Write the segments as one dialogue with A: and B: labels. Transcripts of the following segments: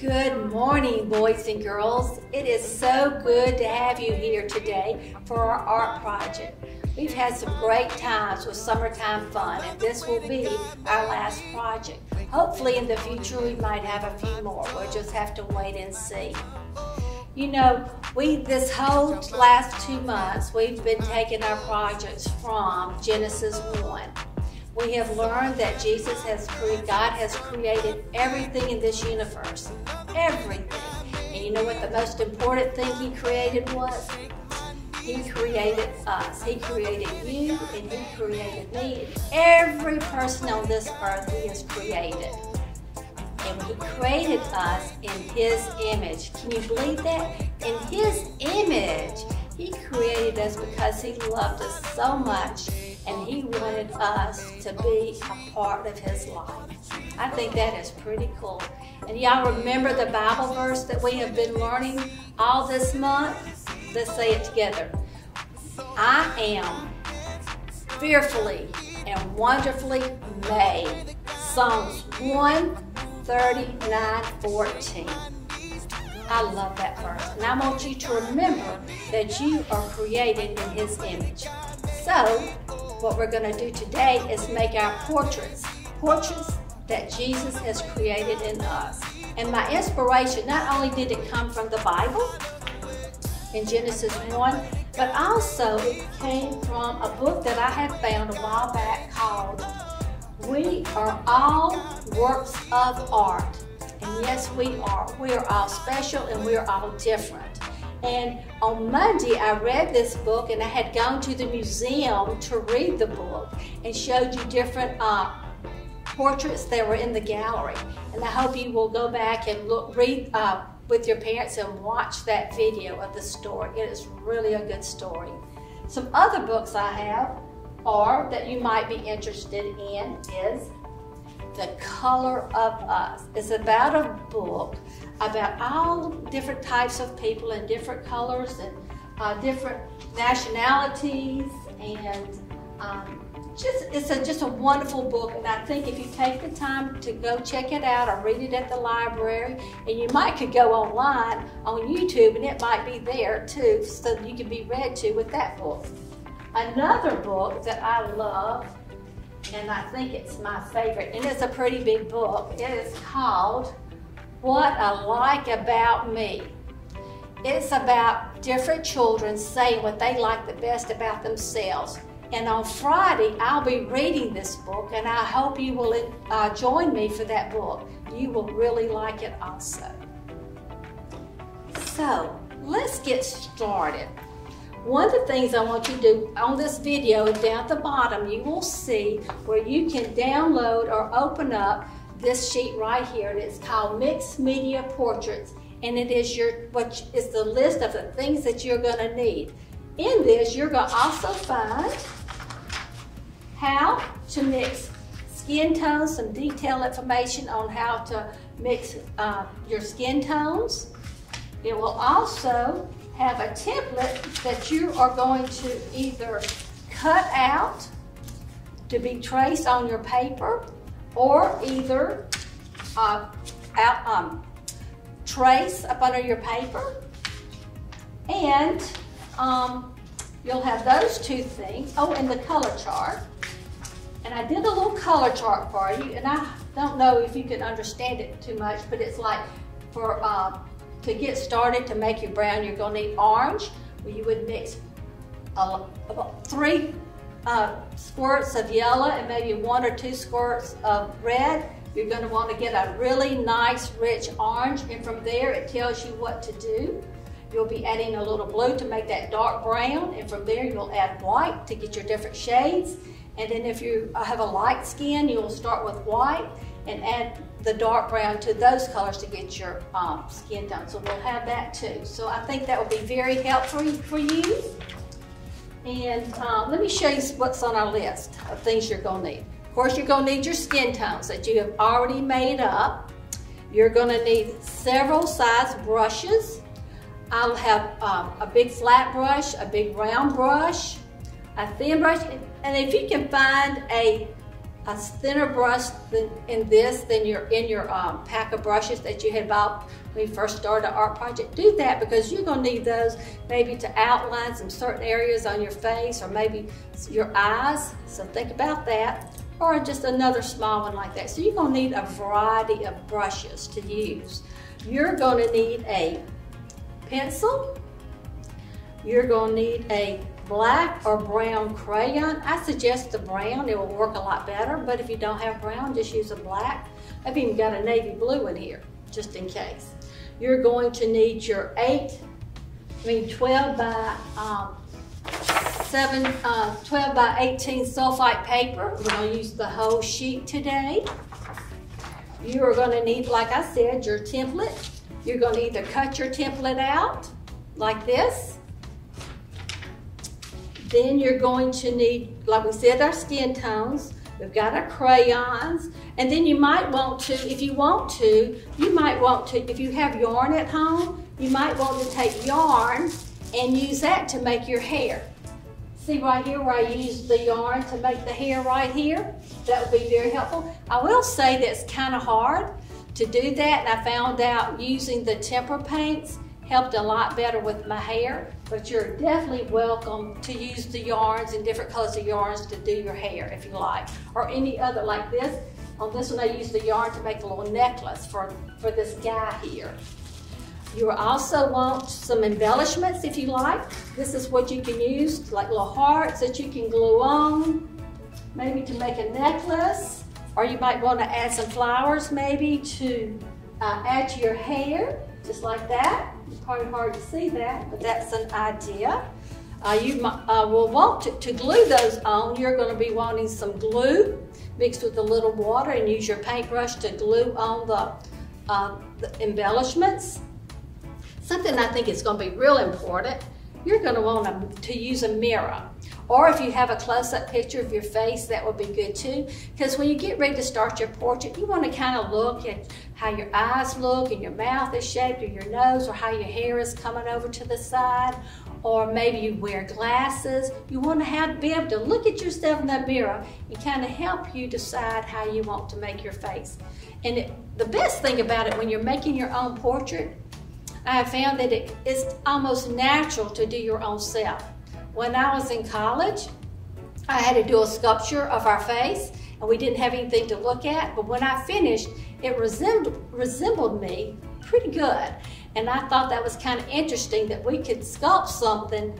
A: Good morning, boys and girls. It is so good to have you here today for our art project. We've had some great times with summertime fun, and this will be our last project. Hopefully, in the future, we might have a few more. We'll just have to wait and see. You know, we this whole last two months, we've been taking our projects from Genesis 1 we have learned that Jesus has created, God has created everything in this universe. Everything. And you know what the most important thing He created was? He created us. He created you and He created me. Every person on this earth He has created. He created us in His image. Can you believe that? In His image. He created us because He loved us so much and He wanted us to be a part of His life. I think that is pretty cool. And y'all remember the Bible verse that we have been learning all this month? Let's say it together. I am fearfully and wonderfully made. Psalms 139 14. I love that verse. And I want you to remember that you are created in His image. So, what we're going to do today is make our portraits, portraits that Jesus has created in us. And my inspiration, not only did it come from the Bible in Genesis 1, but also it came from a book that I had found a while back called We Are All Works of Art and yes, we are. We are all special and we are all different. And on Monday, I read this book and I had gone to the museum to read the book and showed you different uh, portraits that were in the gallery. And I hope you will go back and look, read uh, with your parents and watch that video of the story. It is really a good story. Some other books I have are that you might be interested in is the Color of Us. It's about a book about all different types of people and different colors and uh, different nationalities and um, just it's a, just a wonderful book and I think if you take the time to go check it out or read it at the library and you might could go online on YouTube and it might be there too so you can be read to with that book. Another book that I love and I think it's my favorite. And it's a pretty big book. It is called What I Like About Me. It's about different children saying what they like the best about themselves. And on Friday, I'll be reading this book, and I hope you will uh, join me for that book. You will really like it also. So, let's get started. One of the things I want you to do on this video is down at the bottom, you will see where you can download or open up this sheet right here. And it's called Mixed Media Portraits. And it is your what is the list of the things that you're going to need. In this, you're going to also find how to mix skin tones, some detailed information on how to mix uh, your skin tones. It will also have a template that you are going to either cut out to be traced on your paper or either uh, out, um, trace up under your paper and um, you'll have those two things. Oh, and the color chart. And I did a little color chart for you, and I don't know if you can understand it too much, but it's like for uh, to get started to make your brown, you're gonna need orange, you would mix about three uh, squirts of yellow and maybe one or two squirts of red. You're gonna wanna get a really nice, rich orange, and from there it tells you what to do. You'll be adding a little blue to make that dark brown, and from there you'll add white to get your different shades. And then if you have a light skin, you'll start with white and add the dark brown to those colors to get your um, skin tone. So we'll have that too. So I think that will be very helpful for you. And um, let me show you what's on our list of things you're gonna need. Of course, you're gonna need your skin tones that you have already made up. You're gonna need several size brushes. I'll have um, a big flat brush, a big round brush, a thin brush. And if you can find a a thinner brush than in this than your in your um, pack of brushes that you had bought when you first started an art project, do that because you're gonna need those maybe to outline some certain areas on your face or maybe your eyes. So think about that. Or just another small one like that. So you're gonna need a variety of brushes to use. You're gonna need a pencil. You're gonna need a black or brown crayon. I suggest the brown, it will work a lot better, but if you don't have brown, just use a black. I've even got a navy blue in here, just in case. You're going to need your eight, I mean 12 by um, seven, uh, 12 by 18 sulfite paper. We're gonna use the whole sheet today. You are gonna need, like I said, your template. You're gonna either cut your template out like this, then you're going to need, like we said, our skin tones. We've got our crayons. And then you might want to, if you want to, you might want to, if you have yarn at home, you might want to take yarn and use that to make your hair. See right here where I use the yarn to make the hair right here? That would be very helpful. I will say that's kind of hard to do that. And I found out using the tempera paints helped a lot better with my hair, but you're definitely welcome to use the yarns and different colors of yarns to do your hair if you like, or any other like this. On this one, I used the yarn to make a little necklace for, for this guy here. You also want some embellishments if you like. This is what you can use, like little hearts that you can glue on, maybe to make a necklace, or you might want to add some flowers maybe to uh, add to your hair just like that. Probably hard to see that, but that's an idea. Uh, you uh, will want to, to, glue those on. You're going to be wanting some glue mixed with a little water and use your paintbrush to glue on the, uh, the embellishments. Something I think is going to be real important, you're going to want to, to use a mirror. Or if you have a close-up picture of your face, that would be good too. Because when you get ready to start your portrait, you want to kind of look at how your eyes look and your mouth is shaped or your nose or how your hair is coming over to the side. Or maybe you wear glasses. You want to have, be able to look at yourself in that mirror and kind of help you decide how you want to make your face. And it, the best thing about it when you're making your own portrait, I have found that it is almost natural to do your own self. When I was in college, I had to do a sculpture of our face and we didn't have anything to look at. But when I finished, it resembled, resembled me pretty good. And I thought that was kind of interesting that we could sculpt something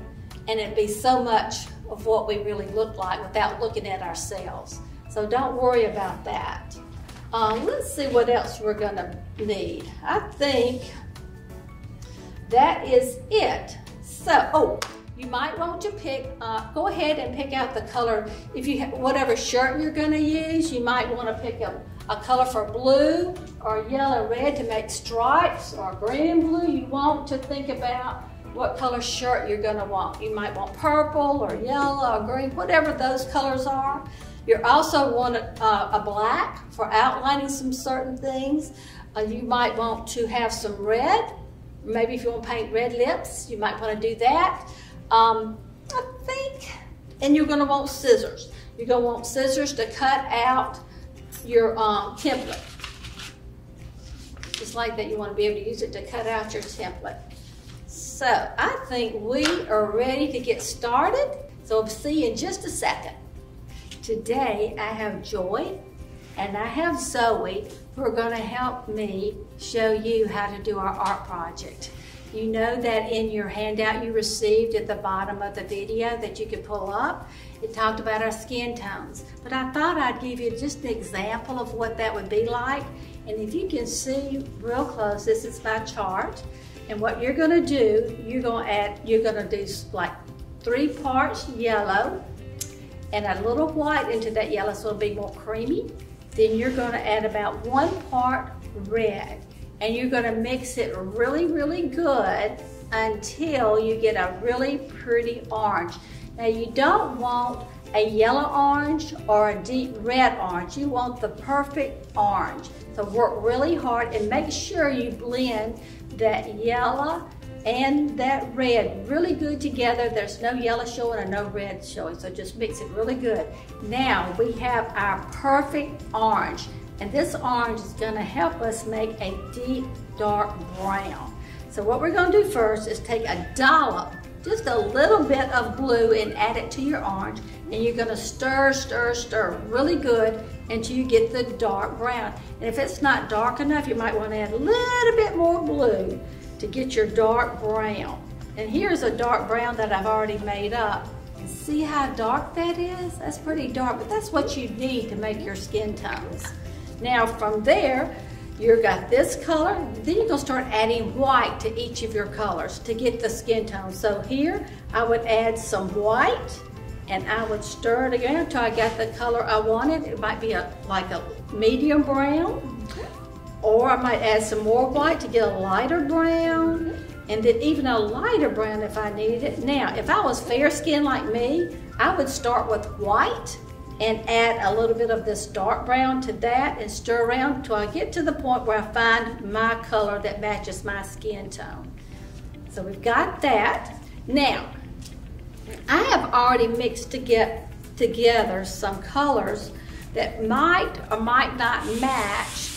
A: and it'd be so much of what we really look like without looking at ourselves. So don't worry about that. Um, let's see what else we're gonna need. I think that is it. So, oh, you might want to pick, uh, go ahead and pick out the color. If you have whatever shirt you're gonna use, you might wanna pick a, a color for blue or yellow red to make stripes or green and blue. You want to think about what color shirt you're gonna want. You might want purple or yellow or green, whatever those colors are. You're also want a, uh, a black for outlining some certain things. Uh, you might want to have some red. Maybe if you want to paint red lips, you might want to do that. Um, I think, and you're gonna want scissors. You're gonna want scissors to cut out your um, template. Just like that, you wanna be able to use it to cut out your template. So I think we are ready to get started. So I'll see you in just a second. Today I have Joy and I have Zoe who are gonna help me show you how to do our art project. You know that in your handout you received at the bottom of the video that you could pull up, it talked about our skin tones. But I thought I'd give you just an example of what that would be like. And if you can see real close, this is my chart. And what you're gonna do, you're gonna add, you're gonna do like three parts yellow and a little white into that yellow so it'll be more creamy. Then you're gonna add about one part red and you're gonna mix it really, really good until you get a really pretty orange. Now you don't want a yellow orange or a deep red orange. You want the perfect orange. So work really hard and make sure you blend that yellow and that red really good together. There's no yellow showing and no red showing, so just mix it really good. Now we have our perfect orange, and this orange is gonna help us make a deep, dark brown. So what we're gonna do first is take a dollop, just a little bit of blue and add it to your orange, and you're gonna stir, stir, stir really good until you get the dark brown. And if it's not dark enough, you might wanna add a little bit more blue to get your dark brown. And here's a dark brown that I've already made up. And see how dark that is? That's pretty dark, but that's what you need to make your skin tones. Now from there, you've got this color, then you're gonna start adding white to each of your colors to get the skin tone. So here, I would add some white, and I would stir it again until I got the color I wanted. It might be a like a medium brown, or I might add some more white to get a lighter brown, and then even a lighter brown if I needed it. Now, if I was fair skinned like me, I would start with white and add a little bit of this dark brown to that and stir around until I get to the point where I find my color that matches my skin tone. So we've got that. Now, I have already mixed to get together some colors that might or might not match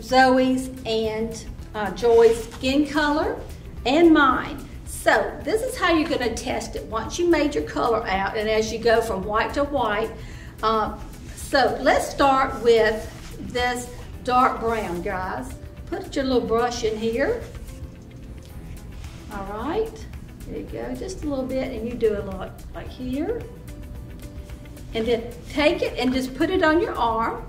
A: Zoe's and uh, Joy's skin color and mine. So this is how you're gonna test it once you made your color out and as you go from white to white. Uh, so let's start with this dark brown, guys. Put your little brush in here. All right, there you go, just a little bit and you do a lot like here. And then take it and just put it on your arm,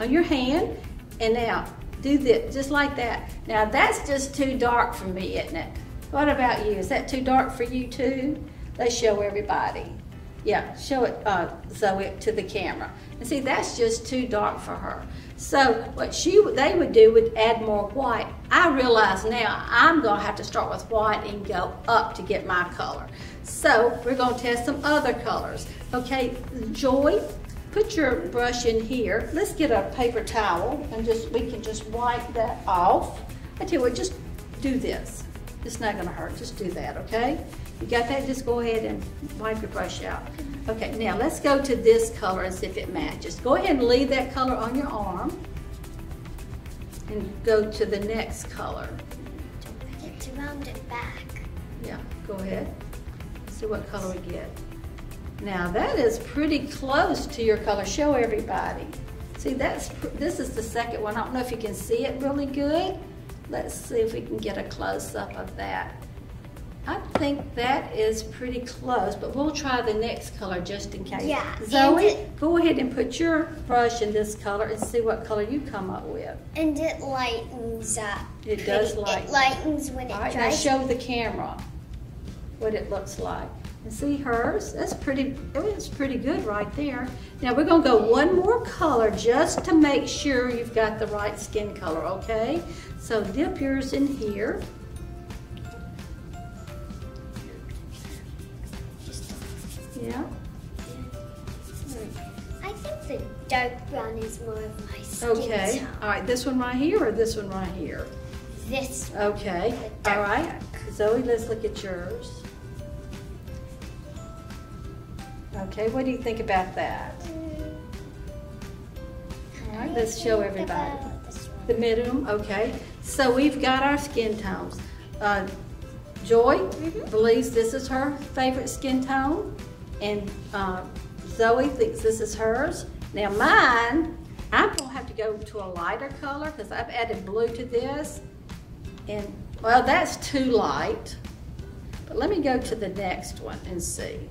A: on your hand, and now do this, just like that. Now that's just too dark for me, isn't it? What about you? Is that too dark for you too? Let's show everybody. Yeah, show it, uh, Zoe, to the camera. And see, that's just too dark for her. So what she, they would do would add more white. I realize now I'm gonna have to start with white and go up to get my color. So we're gonna test some other colors. Okay, Joy, put your brush in here. Let's get a paper towel and just we can just wipe that off. I tell you what, just do this. It's not gonna hurt, just do that, okay? You got that, just go ahead and wipe your brush out. Okay, now let's go to this color and see if it matches. Go ahead and leave that color on your arm and go to the next color.
B: Don't forget to round it back.
A: Yeah, go ahead. See what color we get. Now that is pretty close to your color. Show everybody. See, that's this is the second one. I don't know if you can see it really good. Let's see if we can get a close-up of that. I think that is pretty close, but we'll try the next color just in case.
B: Yeah.
A: Zoe, go ahead and put your brush in this color and see what color you come up with.
B: And it lightens up.
A: It does lighten.
B: It lightens when it
A: All right,
B: dries.
A: now show the camera what it looks like. And see hers? That's pretty, it's pretty good right there. Now we're gonna go one more color just to make sure you've got the right skin color, okay? So dip yours in here. Yeah.
B: I think the dark brown is more of my skin
A: Okay.
B: tone.
A: All right, this one right here or this one right here?
B: This
A: Okay.
B: The
A: All
B: dark
A: right.
B: dark.
A: Zoe, let's look at yours. Okay, what do you think about that? Uh, All right, let's show everybody.
B: About this one.
A: The medium, okay. So we've got our skin tones. Uh, Joy
B: Mhm.
A: believes this is her favorite skin tone, and uh, Zoe thinks this is hers. Now mine, I'm gonna have to go to a lighter color because I've added blue to this. And, well, that's too light. But let me go to the next one and see.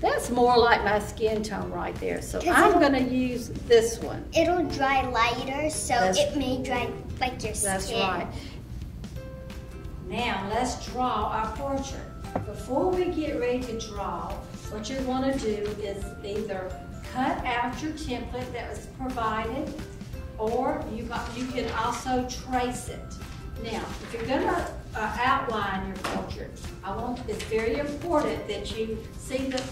A: That's more like my skin tone right there. So I'm gonna use this one.
B: It'll dry lighter, so
A: That's-
B: it may dry like your
A: That's
B: skin.
A: right. Now let's draw our portrait. Before we get ready to draw, what you're going to do is either cut out your template that was provided, or you you can also trace it. Now, if you're going to uh, outline your portrait, I want it's very important that you see that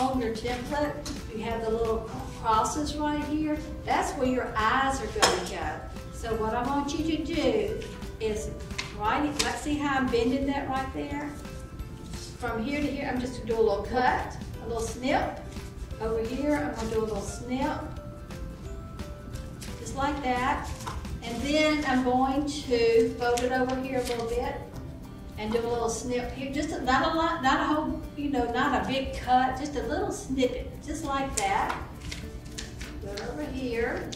A: on your template you have the little crosses right here. That's where your eyes are going to go. So what I want you to do is right, let's see how I'm bending that right there? From here to here, I'm just gonna do a little cut, a little snip. Over here, I'm gonna do a little snip. Just like that. And then I'm going to fold it over here a little bit and do a little snip here. Just a, not a lot, not a whole, you know, not a big cut, just a little snippet, just like that. Go over here.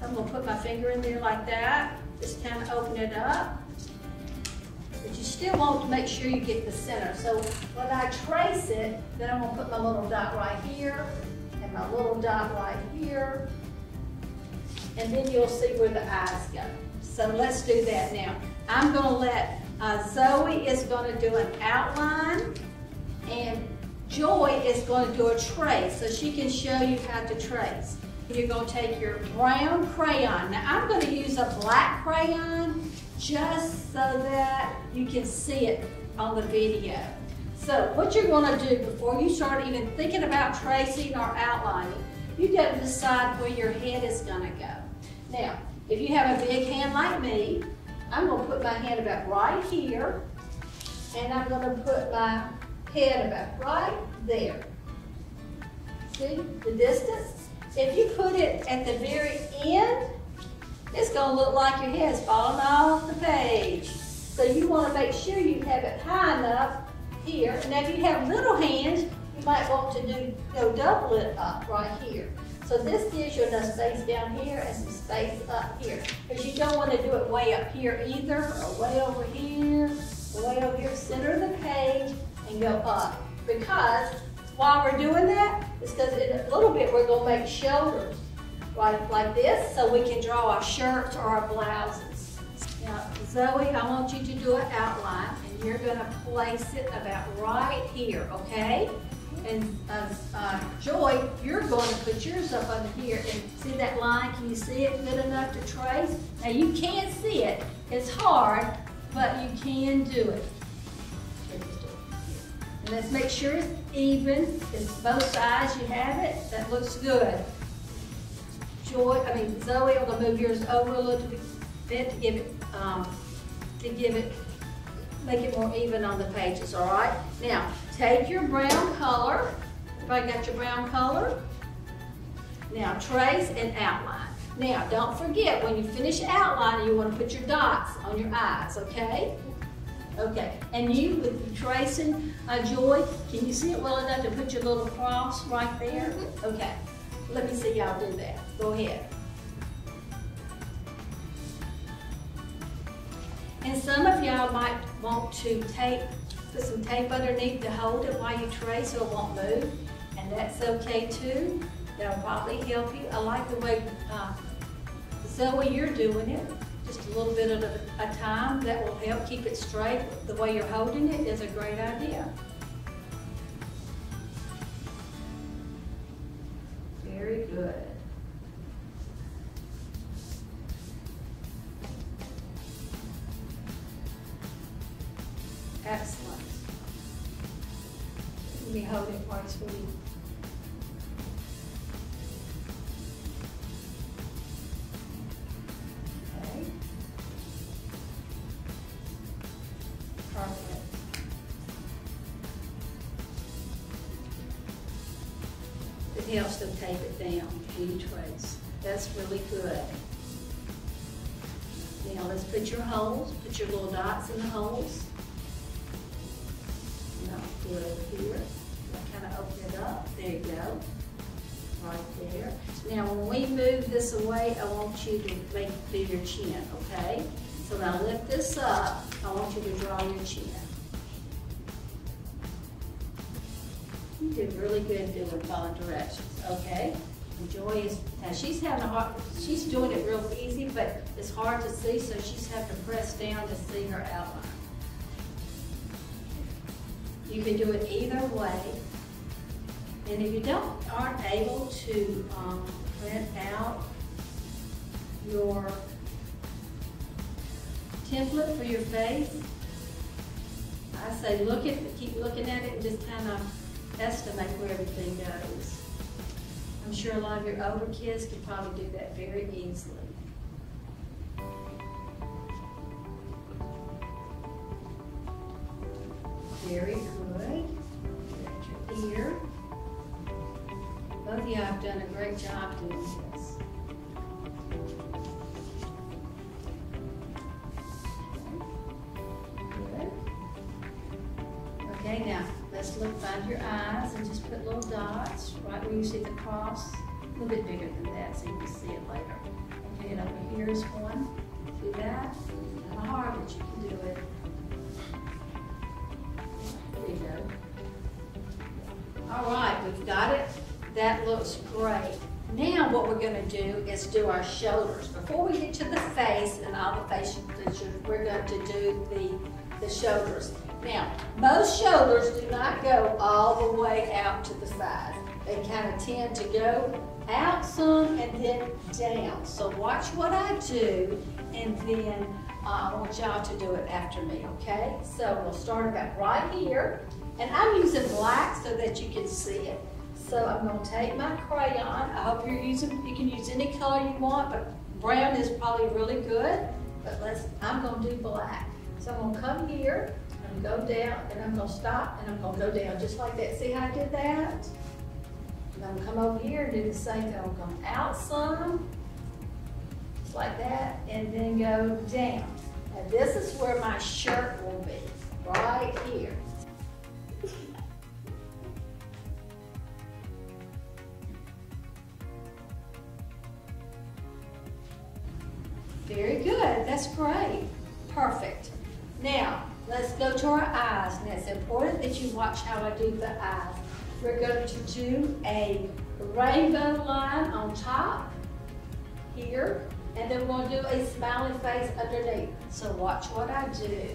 A: So I'm gonna put my finger in there like that. Just kind of open it up. But you still want to make sure you get the center. So when I trace it, then I'm gonna put my little dot right here and my little dot right here. And then you'll see where the eyes go. So let's do that now. I'm gonna let, uh, Zoe is gonna do an outline and Joy is gonna do a trace so she can show you how to trace. You're gonna take your brown crayon. Now I'm gonna use a black crayon just so that you can see it on the video. So what you're gonna do before you start even thinking about tracing or outlining, you gotta decide where your head is gonna go. Now, if you have a big hand like me, I'm gonna put my hand about right here, and I'm gonna put my head about right there. See the distance? If you put it at the very end, it's gonna look like your head's falling off the page. So you wanna make sure you have it high enough here. Now if you have little hands, you might want to do go double it up right here. So this gives you enough space down here and some space up here. Because you don't want to do it way up here either, or way over here, or way over here, center of the page, and go up. Because while we're doing that, it's because in a little bit we're going to make shoulders, right, like this, so we can draw our shirts or our blouses. Now, Zoe, I want you to do an outline, and you're going to place it about right here, okay? And uh, uh, Joy, you're going to put yours up under here and see that line? Can you see it good enough to trace? Now you can't see it. It's hard, but you can do it. And let's make sure it's even. It's both sides you have it. That looks good. Joy, I mean Zoe, I'm gonna move yours over a little bit to give it, um, to give it, make it more even on the pages, all right? Now, Take your brown color. Everybody got your brown color? Now trace and outline. Now don't forget when you finish outlining you want to put your dots on your eyes, okay? Okay, and you with tracing, uh, Joy, can you see it well enough to put your little cross right there? Okay, let me see y'all do that. Go ahead. And some of y'all might want to tape Put some tape underneath to hold it while you trace so it won't move. And that's okay too. That'll probably help you. I like the way uh, Zoe, you're doing it. Just a little bit at a, a time. That will help keep it straight. The way you're holding it is a great idea. Very good. Excellent. Me hold it for you. Okay. Perfect. It helps to tape it down you trace. That's really good. Now let's put your holes, put your little dots in the holes do it here. Kind of open it up. There you go. Right there. Now, when we move this away, I want you to make do your chin, okay? So now lift this up. I want you to draw your chin. You did really good doing following directions, okay? Joy is, now she's having a hard, she's doing it real easy, but it's hard to see, so she's having to press down to see her outline. You can do it either way. And if you don't aren't able to um, print out your template for your face, I say look at keep looking at it and just kind of estimate where everything goes. I'm sure a lot of your older kids could probably do that very easily. Great. Now what we're gonna do is do our shoulders. Before we get to the face and all the facial features, we're going to do the, the shoulders. Now, most shoulders do not go all the way out to the side. They kind of tend to go out some and then down. So watch what I do and then uh, I want y'all to do it after me, okay? So we'll start about right here. And I'm using black so that you can see it. So I'm gonna take my crayon. I hope you're using, you can use any color you want, but brown is probably really good. But let's, I'm gonna do black. So I'm gonna come here, gonna go down, and I'm gonna stop, and I'm gonna go down just like that. See how I did that? And I'm gonna come over here and do the same thing. I'm gonna come out some, just like that, and then go down. And this is where my shirt will be, right here. Very good, that's great. Perfect. Now, let's go to our eyes. And it's important that you watch how I do the eyes. We're going to do a rainbow line on top, here, and then we're going to do a smiley face underneath. So watch what I do.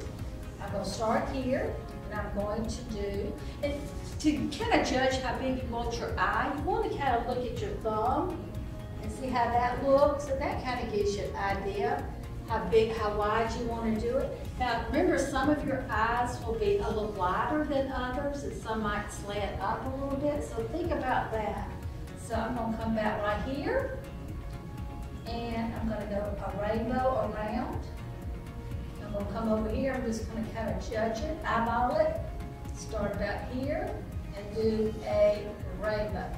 A: I'm going to start here, and I'm going to do, and to kind of judge how big you want your eye, you want to kind of look at your thumb and see how that looks, and that kind of gives you an idea how big, how wide you want to do it. Now, remember, some of your eyes will be a little wider than others, and some might slant up a little bit, so think about that. So I'm going to come back right here, and I'm going to go a rainbow around. I'm going to come over here, I'm just going to kind of judge it, eyeball it, start about here, and do a rainbow.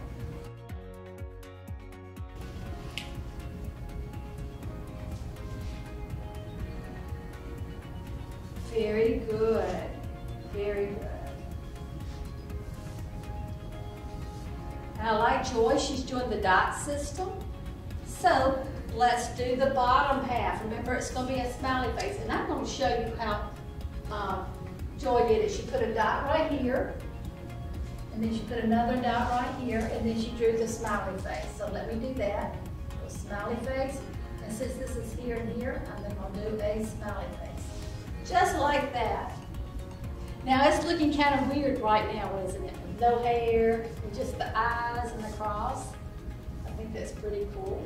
A: Very good. Very good. I like Joy, she's doing the dot system. So, let's do the bottom half. Remember, it's going to be a smiley face. And I'm going to show you how um, Joy did it. She put a dot right here. And then she put another dot right here. And then she drew the smiley face. So, let me do that. Smiley face. And since this is here and here, I'm going to do a smiley face. Just like that. Now it's looking kind of weird right now, isn't it? With no hair, and just the eyes and the cross. I think that's pretty cool.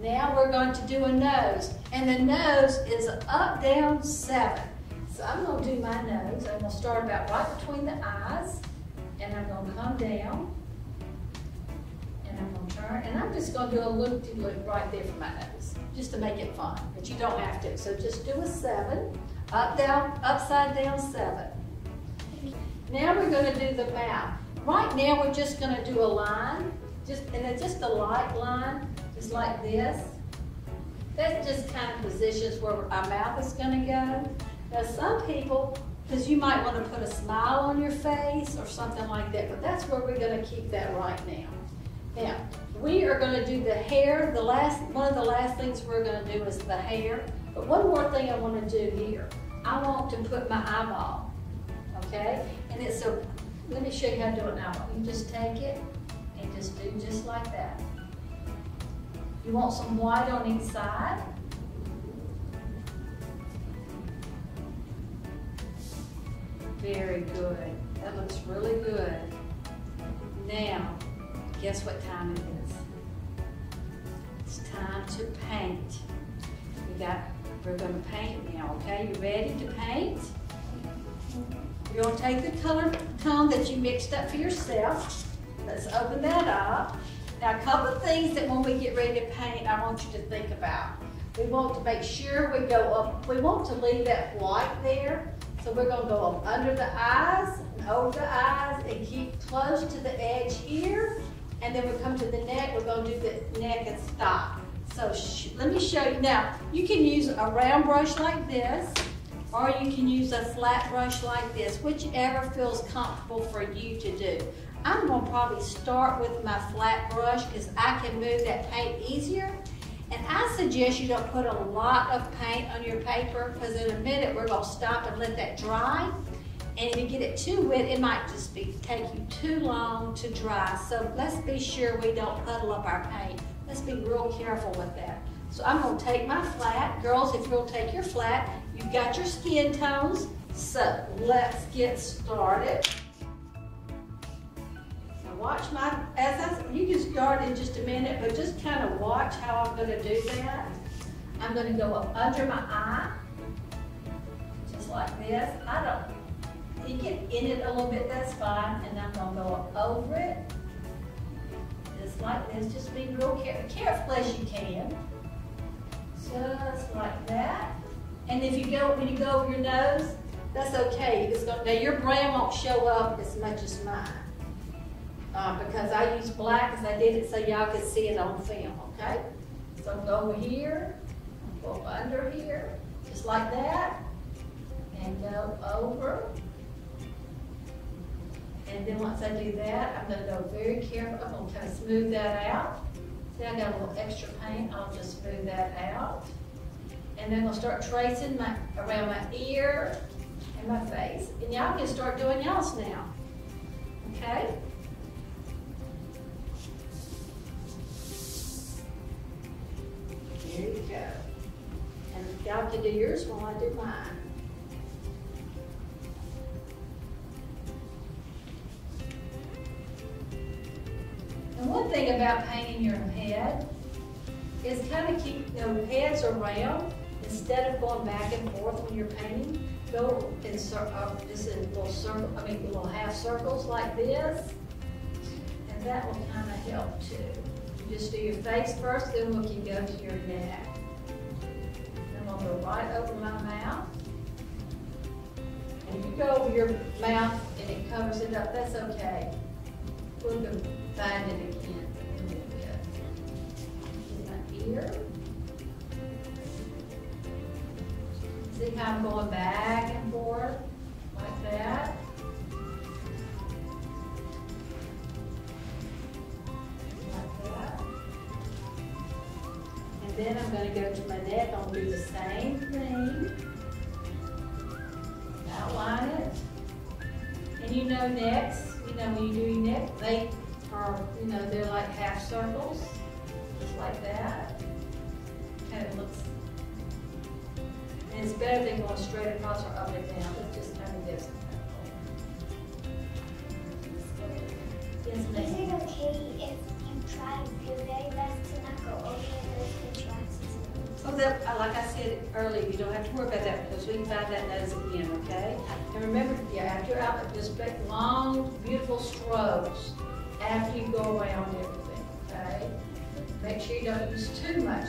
A: Now we're going to do a nose. And the nose is up, down, seven. So I'm going to do my nose. I'm going to start about right between the eyes. And I'm going to come down. And I'm going to turn. And I'm just going to do a loop-de-loop -loop right there for my nose just to make it fun, but you don't have to. So just do a seven, up, down, upside down seven. Now we're gonna do the mouth. Right now we're just gonna do a line, just and it's just a light line, just like this. That just kind of positions where our mouth is gonna go. Now some people, because you might want to put a smile on your face or something like that, but that's where we're gonna keep that right now. Now, we are going to do the hair. The last One of the last things we're going to do is the hair. But one more thing I want to do here. I want to put my eyeball, okay? And it's a, let me show you how to do an eyeball. You just take it and just do just like that. You want some white on each side. Very good. That looks really good. Now, guess what time it is? It's time to paint. We got, we're gonna paint now, okay? You ready to paint? You're gonna take the color tone that you mixed up for yourself. Let's open that up. Now, a couple of things that when we get ready to paint, I want you to think about. We want to make sure we go up, we want to leave that white there. So So we're gonna go up under the eyes and over the eyes and keep close to the edge here. And then we come to the neck, we're gonna do the neck and stop. So let me show you. Now, you can use a round brush like this, or you can use a flat brush like this, whichever feels comfortable for you to do. I'm gonna probably start with my flat brush because I can move that paint easier. And I suggest you don't put a lot of paint on your paper because in a minute we're gonna stop and let that dry. And if you get it too wet, it might just be take you too long to dry. So let's be sure we don't puddle up our paint. Let's be real careful with that. So I'm gonna take my flat. Girls, if you'll take your flat, you've got your skin tones. So let's get started Now watch my, as I, you can start in just a minute, but just kind of watch how I'm gonna do that. I'm gonna go up under my eye, just like this. I don't, you get in it a little bit, that's fine, and I'm gonna go over it, just like this. Just be real care careful as you can. Just like that. And if you go, when you go over your nose, that's okay. It's gonna, now your brown won't show up as much as mine uh, because I use black because I did it so y'all could see it on film, okay? So go over here, go under here, just like that, and go over. And then once I do that, I'm gonna go very careful, I'm gonna kind of smooth that out. See, I got a little extra paint, I'll just smooth that out. And then we'll start tracing my around my ear and my face. And y'all can start doing y'all's now, okay? There you go. And y'all can do yours while I do mine. About painting your head is kind of keep the heads around instead of going back and forth when you're painting. Go in uh, just in little circle, I mean little half circles like this, and that will kind of help too. Just do your face first, then we'll can go to your neck. Then we'll go right over my mouth. And if you go over your mouth and it covers it up, that's okay. We'll find it again ear. See how I'm going back use too much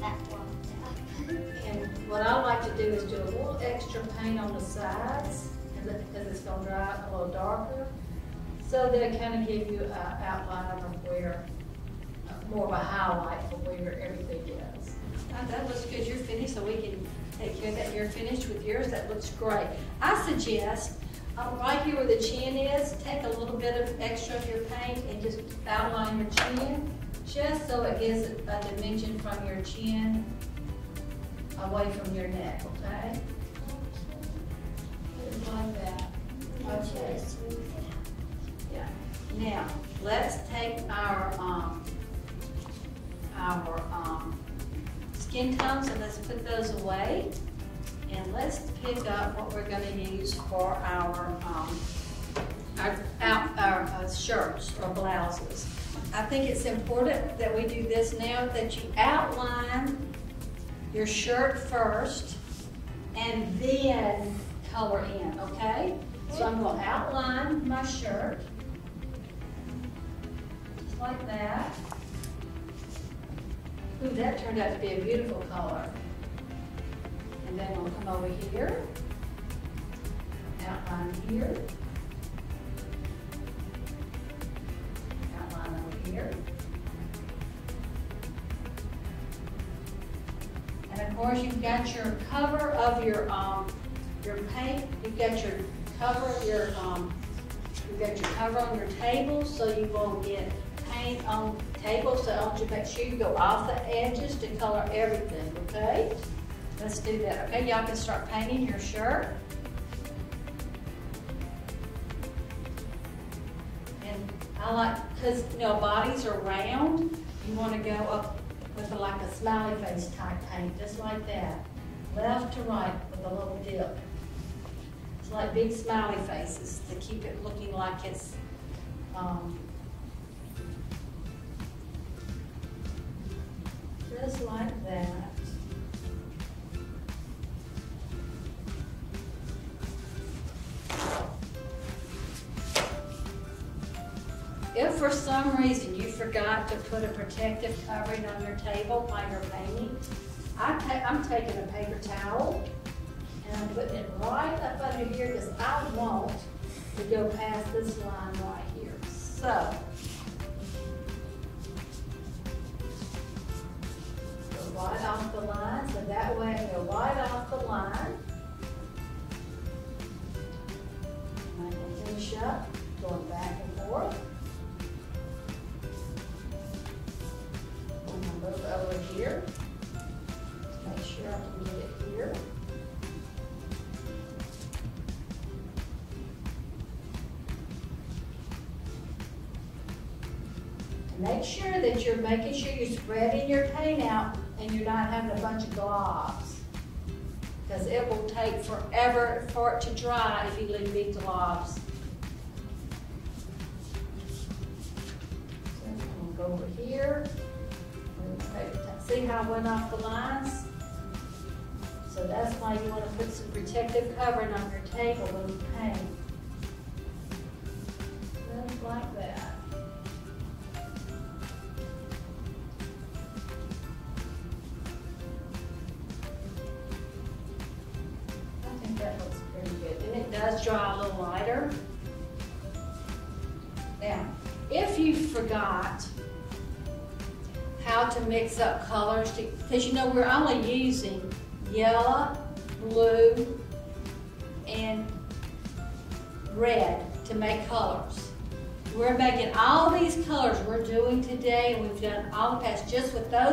A: paint. And what I like to do is do a little extra paint on the sides because it's going to dry a little darker so that it kind of give you an outline of where more of a highlight for where everything is. Uh, that looks good. You're finished, so we can take care that. You're finished with yours. That looks great. I suggest um, right here where the chin is, take a little bit of extra of your paint and just outline your chin, just so it gives a dimension from your chin away from your neck, okay? Like that. Okay. Yeah. Now, let's take our um, our um, skin tones and let's put those away. And let's pick up what we're going to use for our, um, our, our, uh, shirts or blouses. I think it's important that we do this now, that you outline your shirt first and then color in, okay? So I'm going to outline my shirt, just like that. Ooh, that turned out to be a beautiful color. And then we'll come over here, outline here, outline over here. And of course, you've got your cover of your, um, your paint, you've got your cover, your, um, you've got your cover on your table, so you won't get paint on tables, so I want you to make sure you go off the edges to color everything, okay? Let's do that, okay? Y'all can start painting your shirt. And I like, because, you know, bodies are round, you want to go up with a, like a smiley face type paint, just like that. Left to right with a little dip. It's like big smiley faces to keep it looking like it's, um, just like that. If for some reason you forgot to put a protective covering on your table while you're painting, I ta I'm taking a paper towel and I'm putting it right up under here because I want to go past this line right here. So, go right off the line, so that way I go right off the line. And I can finish up, going back and forth. Move over here. Make sure I can get it here. Make sure that you're making sure you're spreading your paint out and you're not having a bunch of globs. Because it will take forever for it to dry if you leave big globs. So I'm gonna go over here. See how I went off the lines? So that's why you want to put some protective covering on your table when you paint.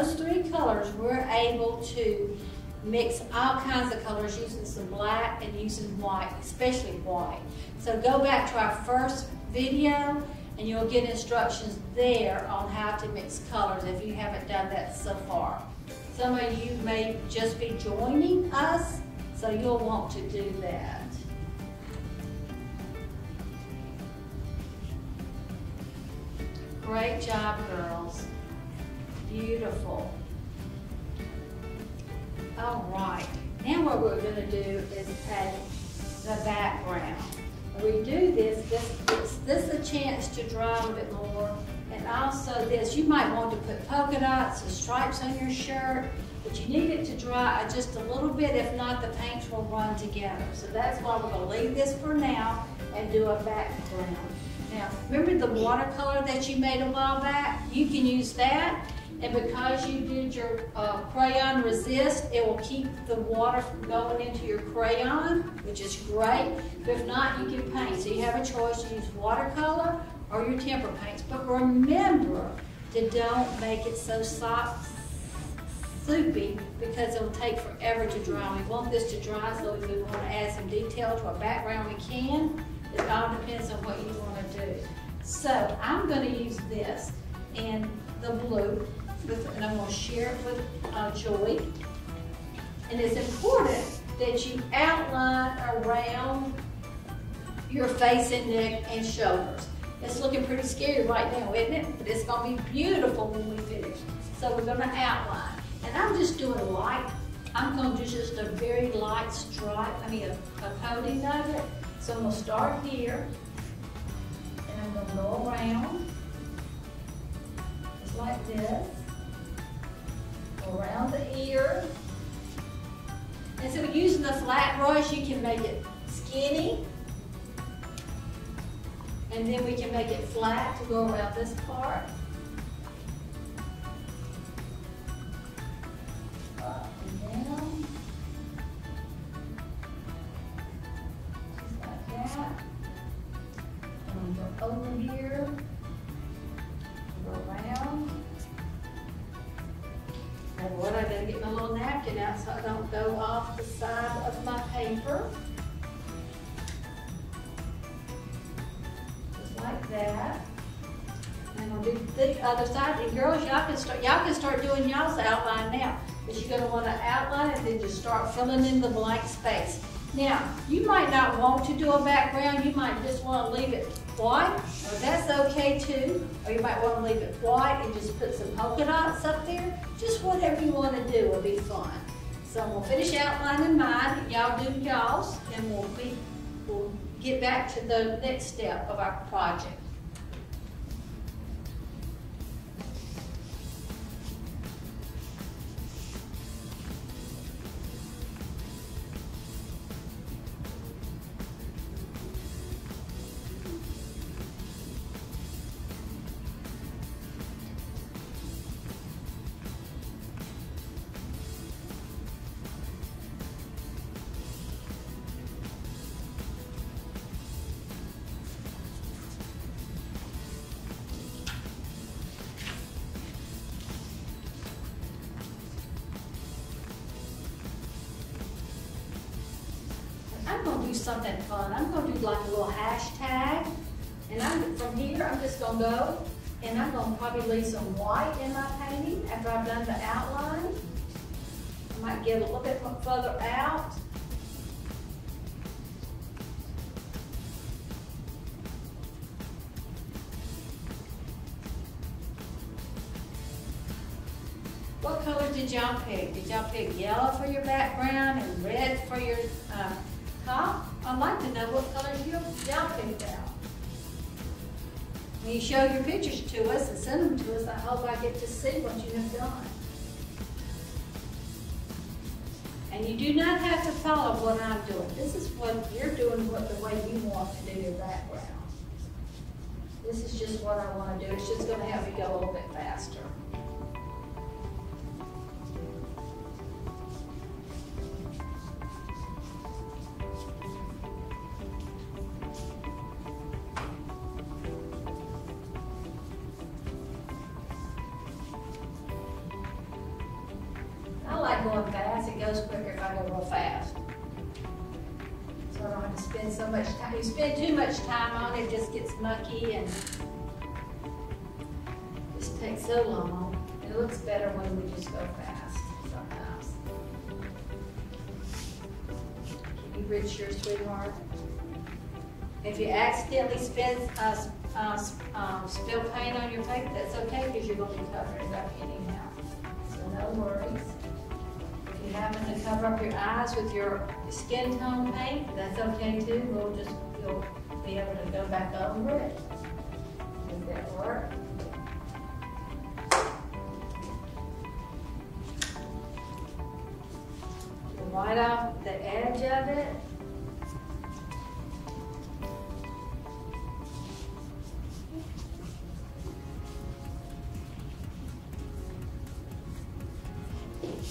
A: Those three colors, we're able to mix all kinds of colors using some black and using white, especially white. So go back to our first video and you'll get instructions there on how to mix colors if you haven't done that so far. Some of you may just be joining us, so you'll want to do that. Great job, girls. Beautiful. All right, now what we're gonna do is paint the background. When we do this, this, this is a chance to dry a little bit more. And also this, you might want to put polka dots and stripes on your shirt, but you need it to dry just a little bit. If not, the paints will run together. So that's why we're gonna leave this for now and do a background. Now, remember the watercolor that you made a while back? You can use that and because you did your uh, crayon resist, it will keep the water from going into your crayon, which is great. But if not, you can paint. So you have a choice to use watercolor or your tempera paints. But remember to don't make it so soft, soupy because it'll take forever to dry. We want this to dry, so if we want to add some detail to our background, we can. It all depends on what you want to do. So I'm going to use this and the blue with, and I'm going to share it with uh, Joy. And it's important that you outline around your face and neck and shoulders. It's looking pretty scary right now, isn't it? But it's going to be beautiful when we finish. So we're going to outline. And I'm just doing a light. I'm going to do just a very light stripe, I mean a, a of it. So I'm going to start here. And I'm going to go around. Just like this around the ear. And so using the flat brush, you can make it skinny. And then we can make it flat to go around this part. Over here. Go around. And what, I gotta get my little napkin out so I don't go off the side of my paper. Just like that. And I'll do the other side. And girls, y'all can start, y'all can start doing y'all's outline now. But you're gonna wanna outline and then just start filling in the blank space. Now, you might not want to do a background, you might just wanna leave it white, or that's okay too. Or you might wanna leave it white and just put some polka dots up there. Just whatever you wanna do will be fun. So we'll finish outlining mine, y'all do y'all's, and we'll be, we'll get back to the next step of our project. Something fun. I'm gonna do like a little hashtag. And I'm, from here, I'm just gonna go, and I'm gonna probably leave some white in my painting after I've done the outline. I might get a little bit further out. What color did y'all pick? Did y'all pick yellow for your background and red for your uh, top? I'd like to know what colors you- y'all picked out. When you show your pictures to us and send them to us, I hope I get to see what you have done. And you do not have to follow what I'm doing. This is what you're doing, what the way you want to do your background. This is just what I want to do. It's just going to help me go a little bit faster. Sweetheart? If you accidentally spend, uh, uh, um, spill paint on your paper, that's okay, because you're gonna be covering it up anyhow. So no worries. If you happen to cover up your eyes with your skin tone paint, that's okay too. We'll just, you'll be able to go back over it. Does that work? To White off the edge of it. I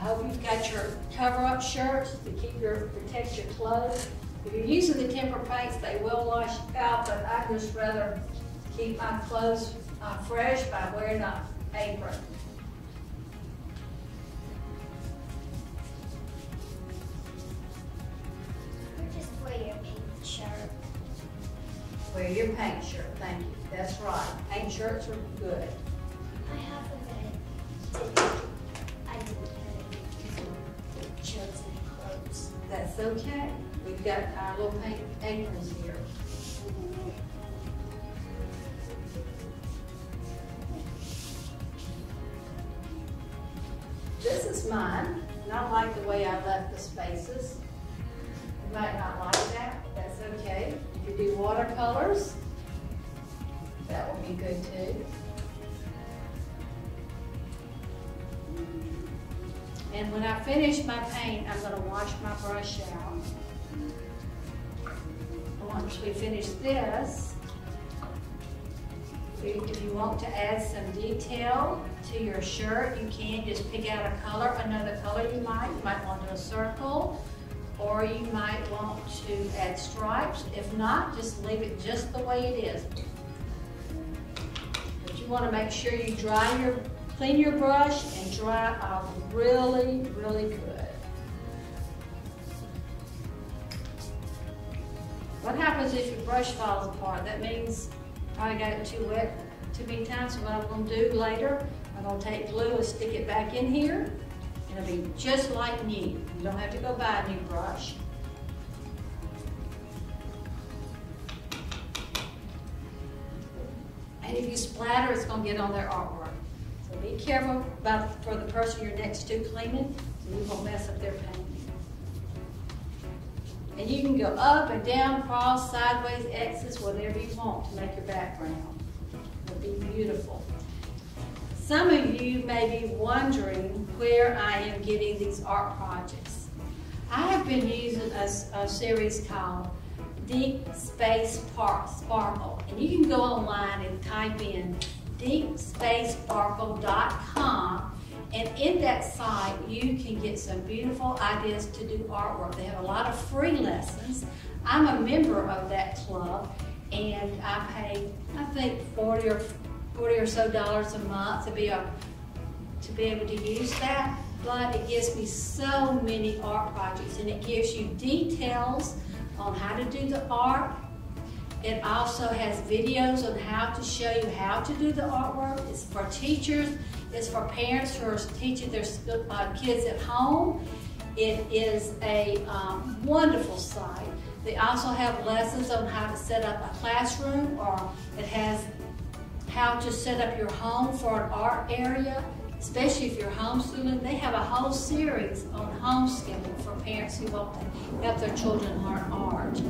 A: hope you've got your cover-up shirts to keep your, protect your clothes. If you're using the tempera paints, they will wash out, but I just rather keep my clothes uh, fresh by wearing an apron.
B: Your
A: paint shirt, thank you. That's right. Paint shirts are to your shirt, you can just pick out a color, another color you might. You might want to do a circle, or you might want to add stripes. If not, just leave it just the way it is. But you want to make sure you dry your, clean your brush and dry off really, really good. What happens if your brush falls apart? That means I got it too wet too many times. So what I'm going to do later, I'm going to take glue and stick it back in here. And it'll be just like new. You don't have to go buy a new brush. And if you splatter, it's going to get on their artwork. So be careful about for the person you're next to cleaning, so you won't mess up their painting. And you can go up and down, cross, sideways, X's, whatever you want to make your background. Beautiful. Some of you may be wondering where I am getting these art projects. I have been using a, a series called Deep Space Park Sparkle. And you can go online and type in deepspacesparkle.com and in that site, you can get some beautiful ideas to do artwork. They have a lot of free lessons. I'm a member of that club, and I pay, I think, 40 or 40 or so dollars a month to be a to be able to use that. But it gives me so many art projects, and it gives you details on how to do the art. It also has videos on how to show you how to do the artwork. It's for teachers It's for parents who are teaching their uh, kids at home. It is a um, wonderful site. They also have lessons on how to set up a classroom or it has how to set up your home for an art area, especially if you're homeschooling. They have a whole series on homeschooling for parents who want to help their children learn art.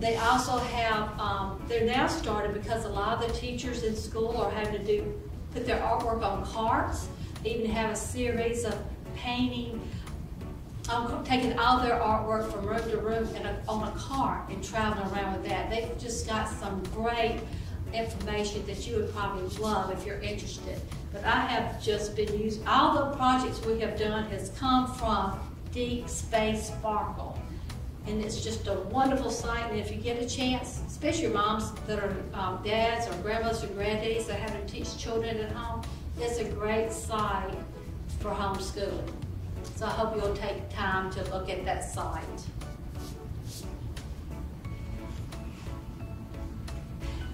A: They also have, um, they're now started because a lot of the teachers in school are having to do put their artwork on carts, they even have a series of painting, um, taking all their artwork from room to room a, on a cart and traveling around with that. They've just got some great information that you would probably love if you're interested. But I have just been using, all the projects we have done has come from Deep Space Sparkle. And it's just a wonderful site, and if you get a chance, especially your moms that are um, dads or grandmas or granddaddies that have to teach children at home, it's a great site for homeschooling. So I hope you'll take time to look at that site.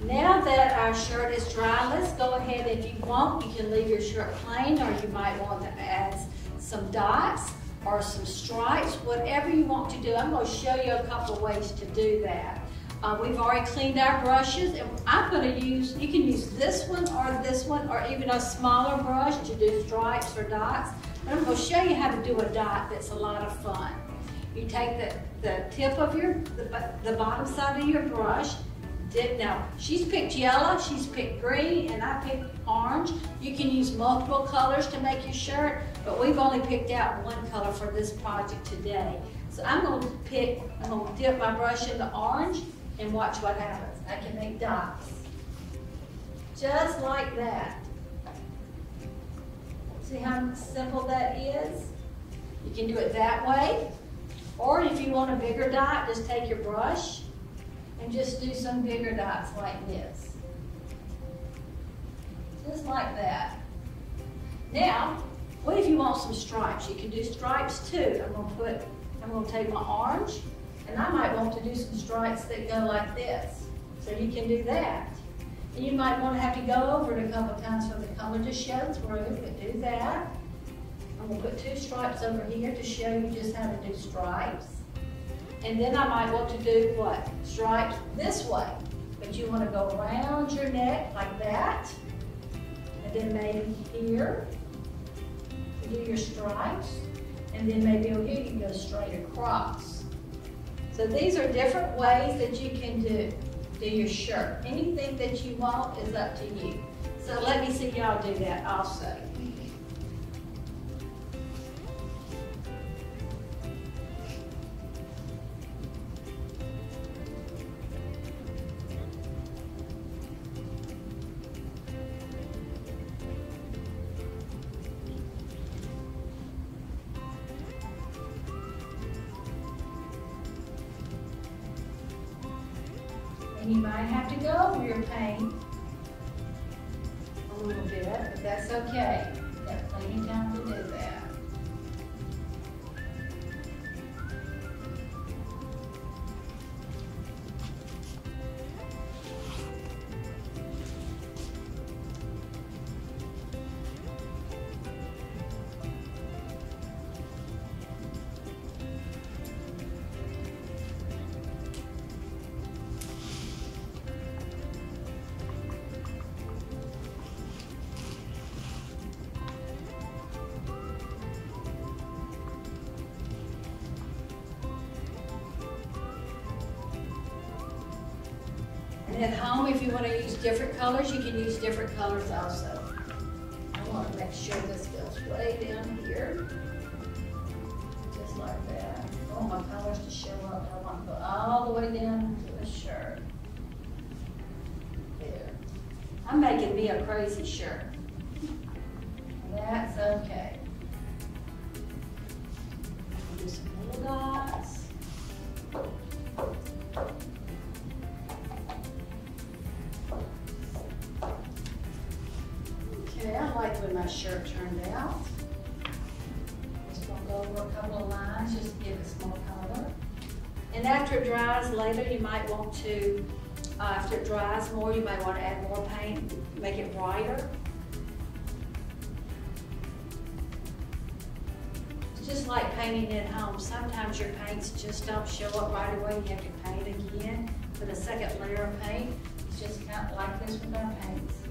A: Now that our shirt is dry, let's go ahead. If you want, you can leave your shirt plain or you might want to add some dots or some stripes, whatever you want to do. I'm going to show you a couple ways to do that. Uh, we've already cleaned our brushes and I'm going to use, you can use this one or this one or even a smaller brush to do stripes or dots. I'm going to show you how to do a dot that's a lot of fun. You take the, the tip of your, the, the bottom side of your brush, dip, now she's picked yellow, she's picked green, and I picked orange. You can use multiple colors to make your shirt, but we've only picked out one color for this project today. So I'm going to pick, I'm going to dip my brush in the orange and watch what happens. I can make dots. Just like that. See how simple that is? You can do it that way. Or if you want a bigger dot, just take your brush and just do some bigger dots like this. Just like that. Now, what if you want some stripes? You can do stripes too. I'm gonna put, I'm gonna take my orange, and I might want to do some stripes that go like this. So you can do that. You might want to have to go over it a couple times so the color just shows through, but do that. I'm gonna put two stripes over here to show you just how to do stripes. And then I might want to do what? Stripes this way. But you want to go around your neck like that. And then maybe here do your stripes. And then maybe over here you can go straight across. So these are different ways that you can do, do your shirt. Anything that you want is up to you. So let me see y'all do that also. Might have to go over your pain a little bit, but that's okay. Colors, you can use different colors also. I want to make sure this goes way down here. Just like that. I want my colors to show up. I want to go all the way down to the shirt. There. I'm making me a crazy shirt. That's okay. Later, you might want to, uh, after it dries more, you might want to add more paint, make it brighter. It's just like painting at home. Sometimes your paints just don't show up right away. You have to paint again, put a second layer of paint. It's just kind of like this with our paints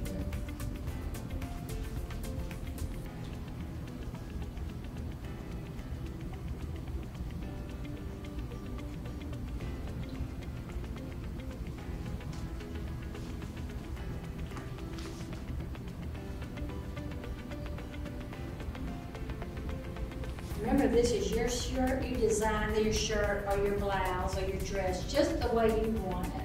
A: shirt. You design your shirt or your blouse or your dress just the way you want it.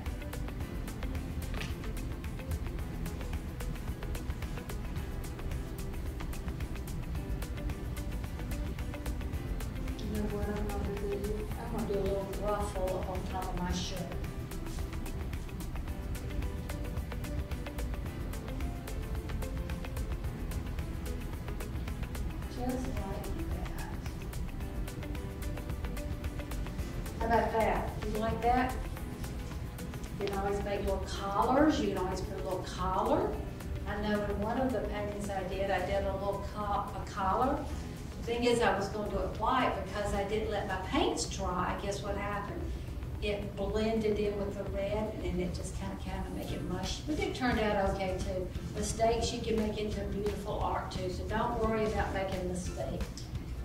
A: It just kind of kind of make it mush. But it turned out okay too. Mistakes you can make into beautiful art too. So don't worry about making mistakes.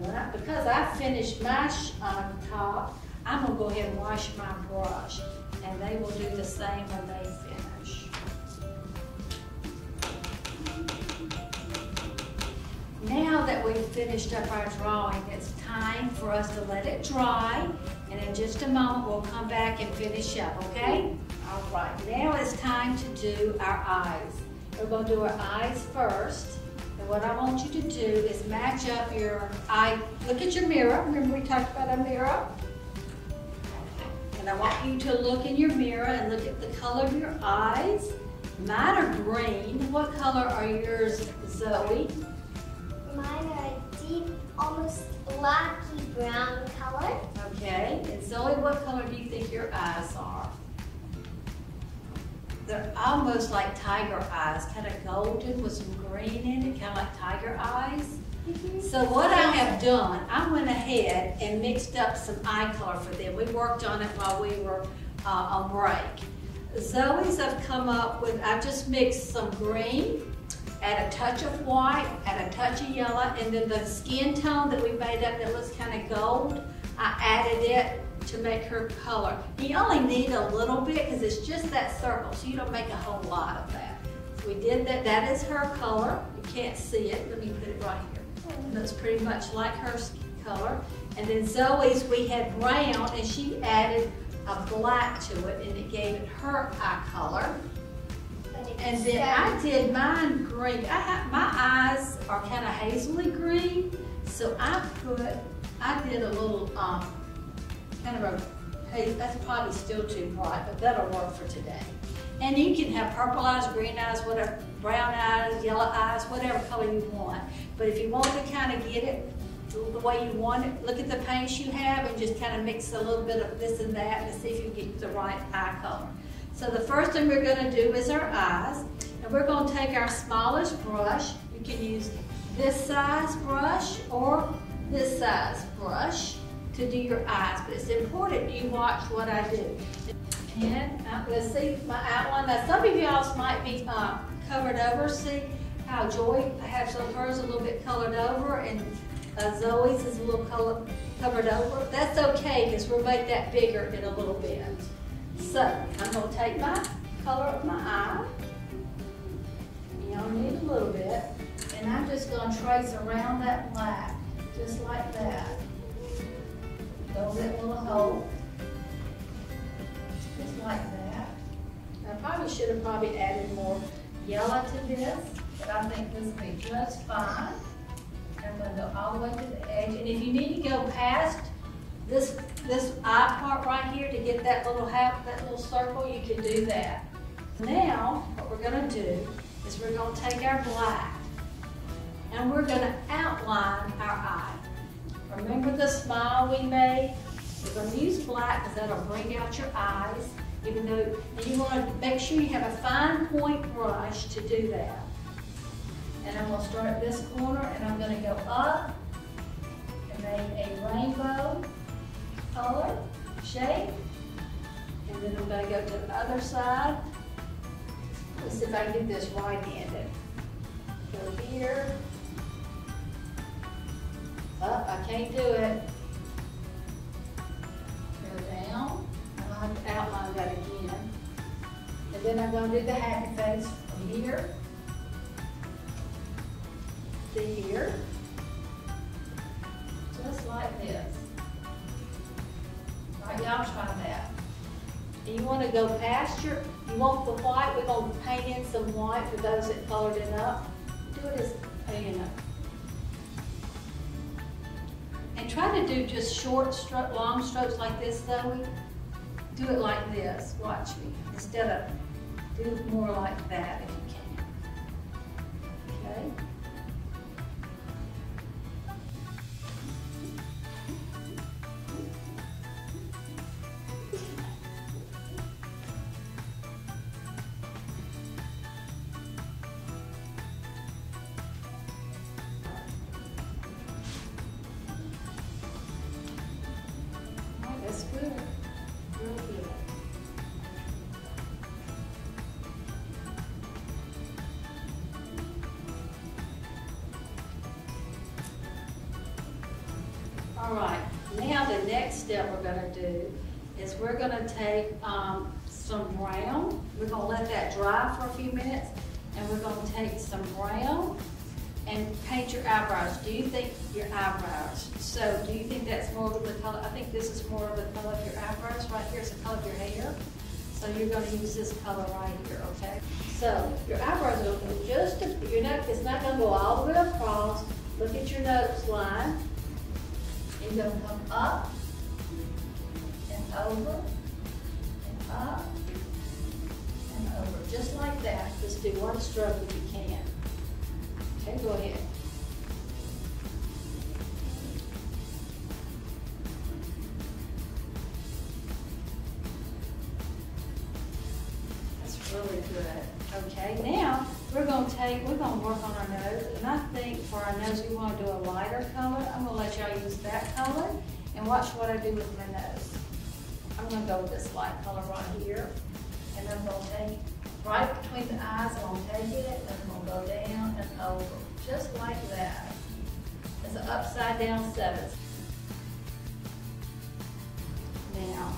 A: I- because I finished my sh- um, top, I'm gonna go ahead and wash my brush, and they will do the same when they finish. Now that we've finished up our drawing, it's time for us to let it dry, and in just a moment, we'll come back and finish up, okay? Right, now it's time to do our eyes. We're gonna do our eyes first. And what I want you to do is match up your eye, look at your mirror. Remember we talked about a mirror? And I want you to look in your mirror and look at the color of your eyes. Mine are green. What color are yours, Zoe?
B: Mine are a deep, almost blacky brown color.
A: Okay. And Zoe, what color do you think your eyes are? They're almost like tiger eyes, kind of golden with some green in it, kind of like tiger eyes. So what I have done, I went ahead and mixed up some eye color for them. We worked on it while we were uh, on break. Zoe's have come up with, I've just mixed some green, add a touch of white, add a touch of yellow, and then the skin tone that we made up that looks kind of gold, I added it to make her color. You only need a little bit because it's just that circle, so you don't make a whole lot of that. So we did that. That is her color. You can't see it. Let me put it right here. It looks pretty much like her color. And then Zoe's, we had brown, and she added a black to it, and it gave it her eye color. And then I did mine green. I have, my eyes are kind of hazily green, so I put, I did a little, um, kind of a, hey, that's probably still too bright, but that'll work for today. And you can have purple eyes, green eyes, whatever, brown eyes, yellow eyes, whatever color you want. But if you want to kind of get it the way you want it, look at the paints you have and just kind of mix a little bit of this and that and see if you get the right eye color. So the first thing we're going to do is our eyes. And we're going to take our smallest brush. You can use this size brush or this size brush to do your eyes. But it's important you watch what I do. And uh, let's see my outline. Now some of y'all might be uh, covered over. See how Joy has hers a little bit colored over and uh, Zoe's is a little color, covered over. That's okay because we'll make that bigger in a little bit. So I'm going to take my color of my eye. Only need a little bit. And I'm just going to trace around that black, just like that. Just like that. I probably should have probably added more yellow to this, but I think this will be just fine. I'm going to go all the way to the edge. And if you need to go past this this eye part right here to get that little half, that little circle, you can do that. Now, what we're gonna do is we're gonna take our black and we're gonna outline our eye. Remember the smile we made? We're gonna use black because that'll bring out your eyes. Even though, and you wanna make sure you have a fine point brush to do that. And I'm gonna start at this corner and I'm gonna go up and make a rainbow color, shape. And then I'm gonna go to the other side. Let's see if I can get this right-handed. Go here. Up, I can't do it. Go down. I'm gonna outline that again. And then I'm gonna do the happy face from here to here. Just like this. Right, y'all try that. You want to go past your, you want the white, we're going to paint in some white for those that colored it up. Do it as, you know. And try to do just short long strokes like this though. Do it like this, watch me. Instead of, do more like that if you can. Okay? Is we're gonna take um, some brown. We're gonna let that dry for a few minutes and we're gonna take some brown and paint your eyebrows. Do you think your eyebrows? So do you think that's more of the color? I think this is more of the color of your eyebrows. Right here is the color of your hair. So you're going to use this color right here, okay? So your eyebrows are going to just, a, you're not, it's not going to go all the way across. Look at your nose line. You're going to come up and over and up and over, just like that. Just do one stroke if you can. Okay, go ahead. That's really good. Okay, now we're going to take, we're going to work on our nose, and I think for our nose we want to do a lighter color. I'm going to let y'all use that color, and watch what I do with my nose. I'm to go with this light color right here, and I'm to take right between the eyes, I'm to take it, and I'm to go down and over, just like that. It's an upside down seven. Now,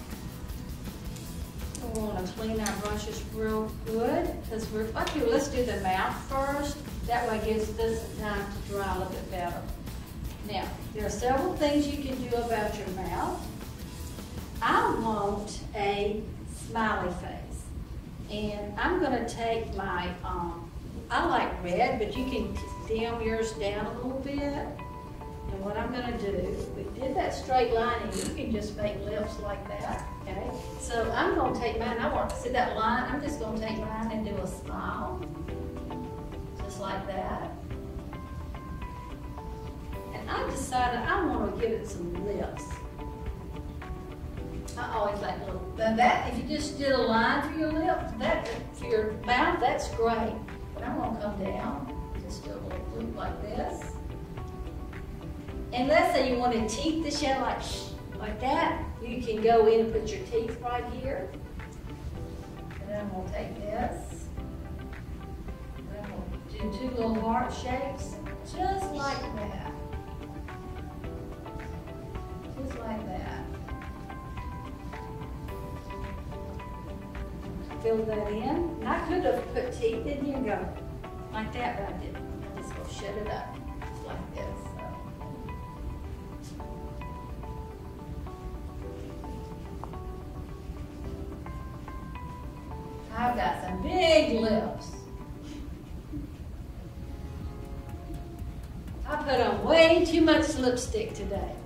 A: we want to clean our brushes real good because we're, okay, let's do the mouth first. That way it gives this time to dry a little bit better. Now, there are several things you can do about your mouth. I want a smiley face. And I'm gonna take my, um, I like red, but you can dim yours down a little bit. And what I'm gonna do, we did that straight line and you can just make lips like that, okay? So I'm gonna take mine, I want to see that line, I'm just gonna take mine and do a smile. Just like that. And I decided I wanna give it some lips. I always like little, now that, if you just did a line for your lip, that, for your mouth, that's great. But I'm gonna come down, just do a little loop like this. And let's say you want to teeth to show like, like that, you can go in and put your teeth right here. And then I'm gonna take this. And I'm gonna do two little heart shapes, just like that. Fill that in. And I could have put teeth in here and go like that, but I didn't. I'm just gonna shut it up, just like this. I've got some big lips. I put on way too much lipstick today.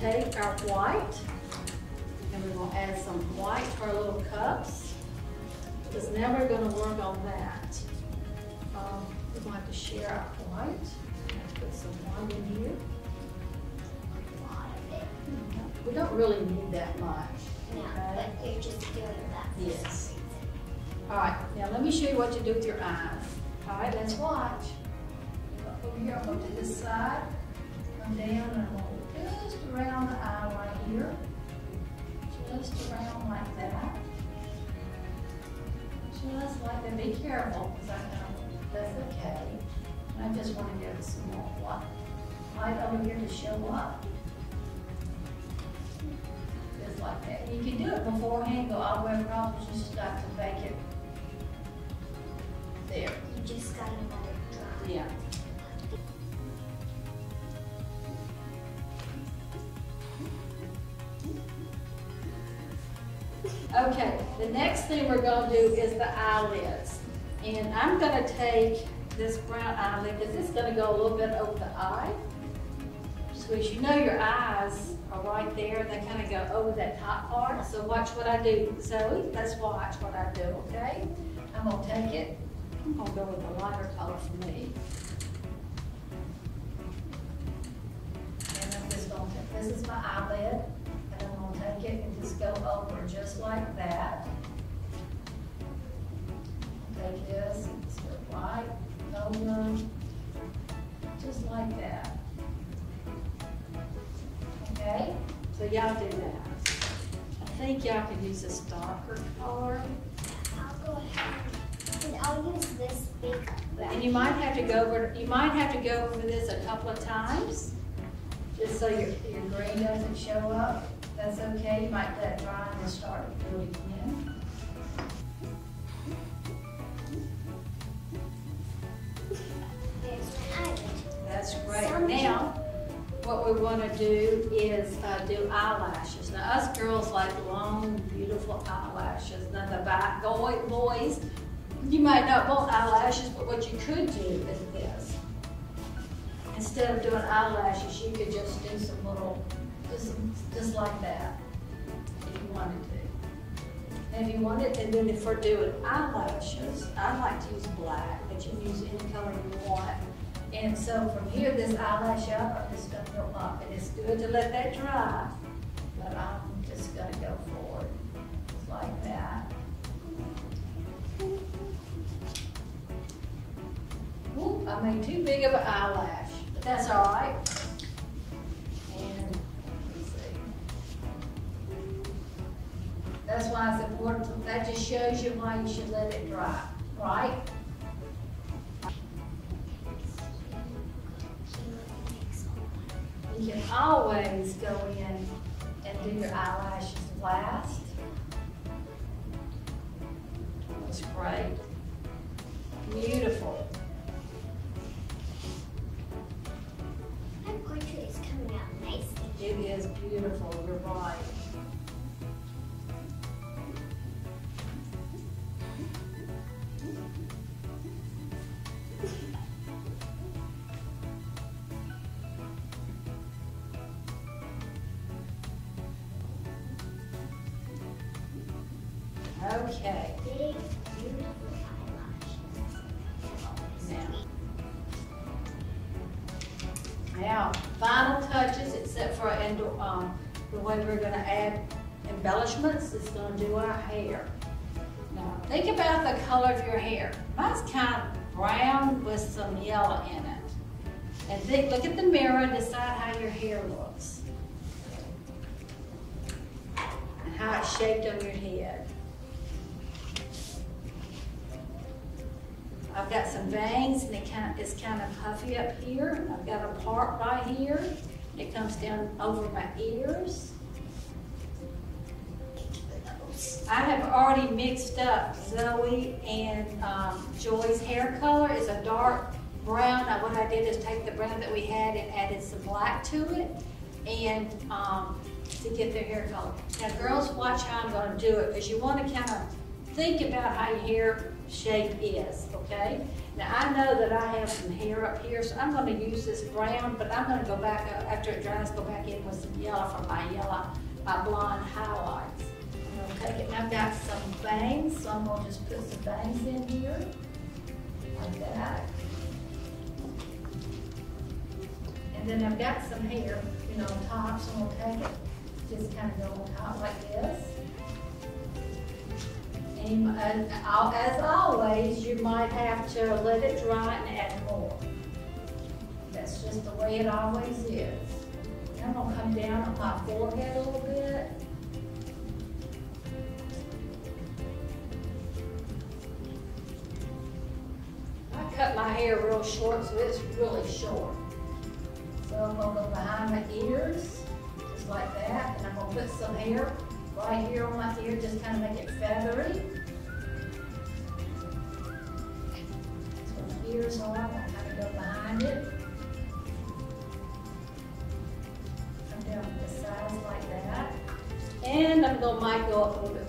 A: Take our white and we're gonna add some white to our little cups. Because now we're gonna work on that. Um, we're have to share our white. Let's Put some white in here.
B: A lot of it.
A: We don't really need that much.
B: No,
A: Okay.
B: but you're just doing that
A: Yes. All right, now let me show you what to do with your eyes. All right, let's watch. Over here, I'll go to this side, come down, here. Just around like that. Just like that. Be careful, because I know that's okay. I just want to give it some more light, light over here to show up. Just like that. You can do it beforehand, go all the way across, just got the next thing we're gonna do is the eyelids. And I'm gonna take this brown eyelid, because it's gonna go a little bit over the eye. So as you know, your eyes are right there, they kind of go over that top part. So watch what I do. Zoe, let's watch what I do, okay? I'm gonna take it, I'm gonna go with a lighter color for me. And I'm just gonna take, this is my eyelid, and I'm gonna take it and just go over just like that. Take this, just go right over, just like that. Okay, so y'all do that. I think y'all can use this darker color.
B: I'll go ahead and I'll use this big brush.
A: And you might have to go over, you might have to go over this a couple of times, just so your, your green doesn't show up. That's okay, you might let it dry and then start to do That's great. Now, what we want to do is uh, do eyelashes. Now, us girls like long, beautiful eyelashes. Now, the back boy, boys, you might not want eyelashes, but what you could do is this. instead of doing eyelashes, you could just do some little, just, just like that, if you wanted to. And if you wanted, and then if we're doing eyelashes, I like to use black, but you can use any color you want. And so from here, this eyelash up, I'm just gonna go up, and it's good to let that dry, but I'm just gonna go forward, just like that. Ooh, I made too big of an eyelash, but that's all right. And. That's why it's important, that just shows you why you should let it dry, right? You can always go in and do your eyelashes last. That's great. Beautiful.
B: That portrait is coming out nicely.
A: It is beautiful, you're right. Okay, now. Final touches, except for, um, the way we're gonna add embellishments, is gonna do our hair. Now, think about the color of your hair. Mine's kind of brown with some yellow in it. And think, look at the mirror and decide how your hair looks. And how it's shaped on your head. It's kind of puffy up here. I've got a part right here. It comes down over my ears. I have already mixed up Zoe and um, Joy's hair color. It's a dark brown. Now what I did is take the brown that we had and added some black to it and um, to get their hair color. Now girls, watch how I'm gonna do it because you wanna kind of think about how your hair shape is, okay? Now I know that I have some hair up here, so I'm gonna use this brown, but I'm gonna go back, up after it dries, go back in with some yellow from my yellow, my blonde highlights. I'm gonna take it, and I've got some bangs, so I'm gonna just put some bangs in here, like that. And then I've got some hair, you know, on top, so I'm gonna take it, just kind of go on top like this. And, al- as always, you might have to let it dry and add more. That's just the way it always is. I'm gonna come down on my forehead a little bit. I cut my hair real short, so it's really short. So I'm gonna go behind my ears, just like that, and I'm gonna put some hair right here on my ear, just kind of make it feathery. So my ears are, gonna kind of go behind it. Come down the sides like that. And I'm gonna might go up a little bit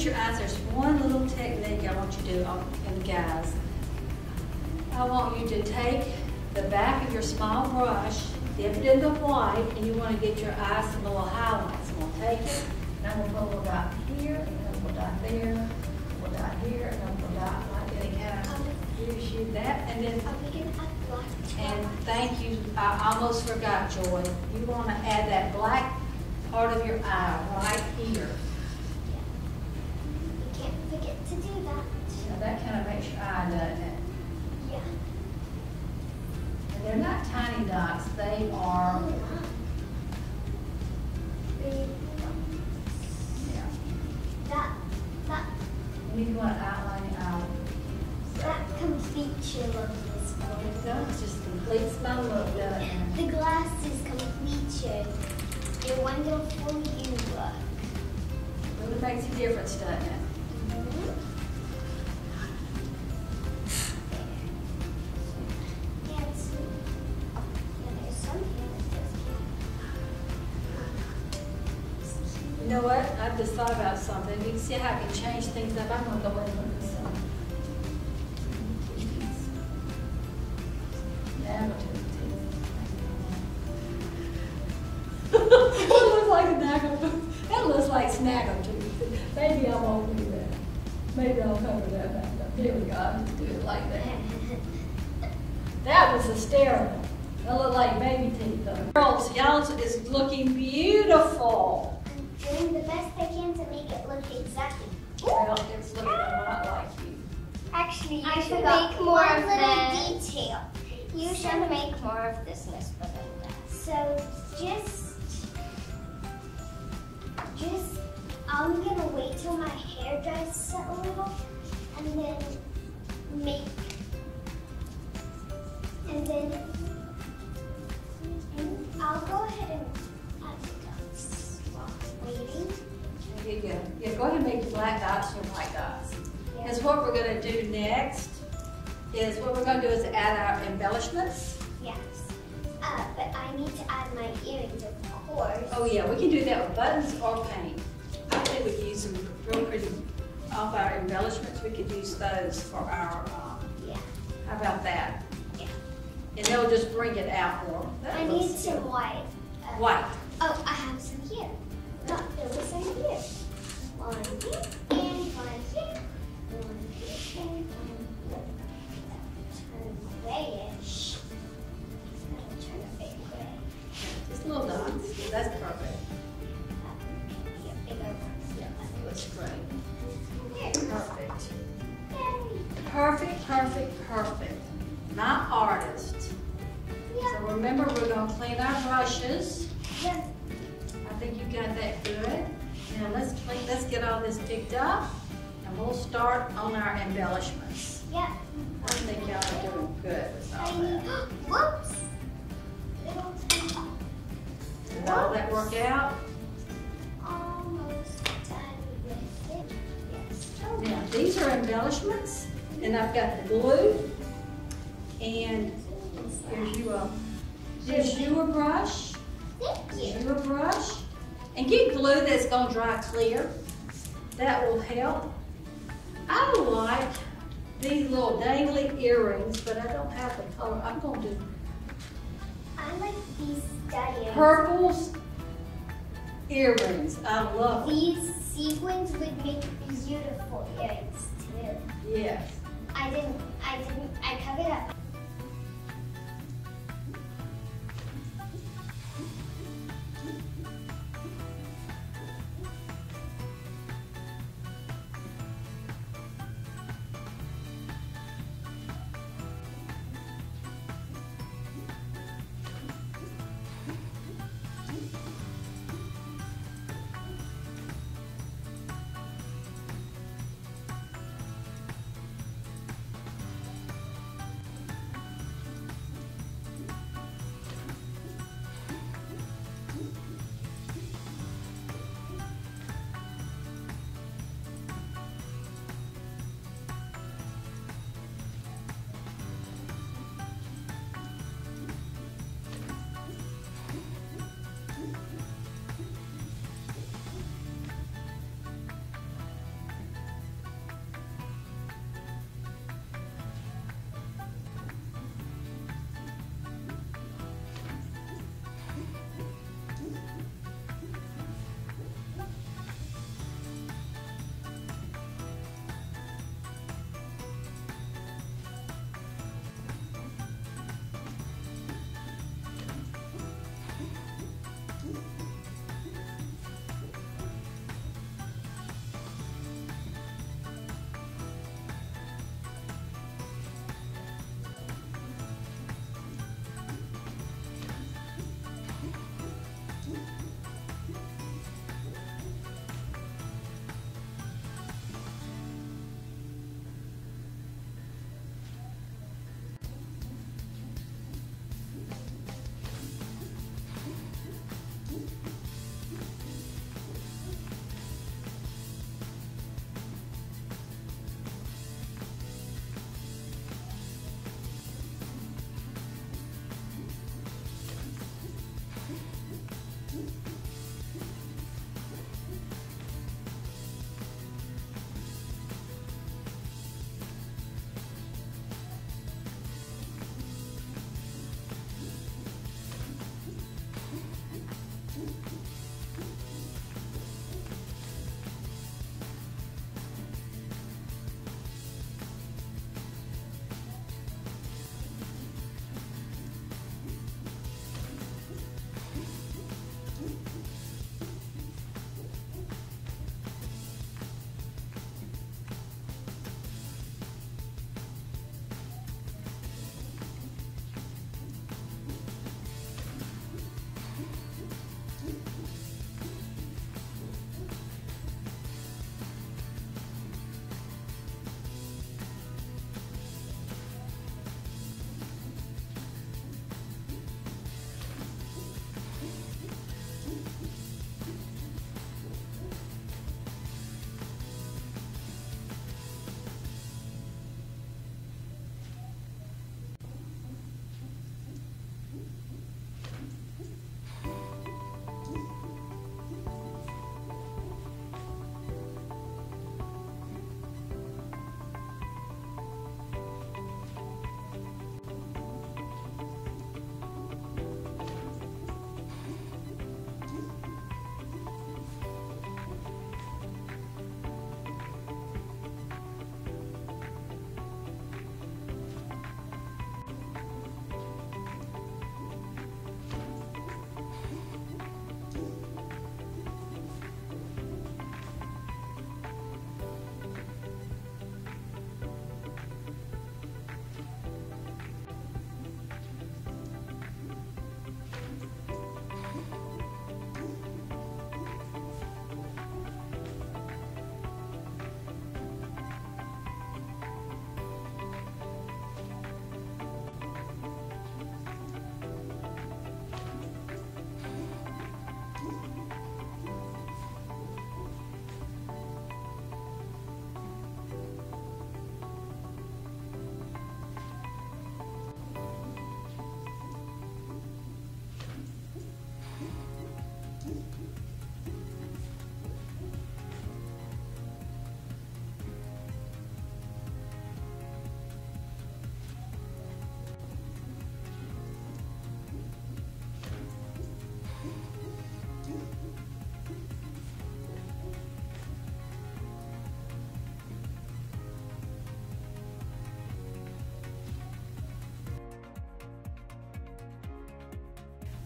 A: finish your eyes, there's one little technique I want you to do, um, and guys. I want you to take the back of your small brush, dip it in the white, and you want to get your eyes some little highlights. I'm going to take it, and I'm going to put a little dot here, and a little dot there, a little dot here, and a little dot like that. It kind of gives you that, and then and thank you, I almost forgot, Joy. You want to add that black part of your eye right here.
B: We can't forget to do that.
A: Now that kind of makes your eye, doesn't it?
B: Yeah.
A: And they're not tiny dots, they are, yeah.
B: That, that,
A: And you want to outline it out.
B: that completes your look this morning.
A: It's just completes my look, doesn't it?
B: The glasses complete your, your wonderful you look.
A: Really makes a difference, doesn't it? Thought about something. You can see how I can change things up. I'm gonna go ahead You
C: should make more of this, Miss Belinda.
B: So just, just, I'm gonna wait till my hair dries a little, and then make, and then, and I'll go ahead and add the dots while I'm waiting.
A: There you go. Yeah, go ahead and make your black dots your white dots. Because what we're gonna do next is, what we're gonna do is add our embellishments.
B: Yes. Uh, but I need to add my earrings, of course.
A: Oh yeah, we can do that with buttons or paint. I think we could use some real pretty, off our embellishments, we could use those for our, um,
B: Yeah.
A: how about that?
B: Yeah.
A: And they'll just bring it out more. That
B: I need some white. Uh,
A: White.
B: Oh, I have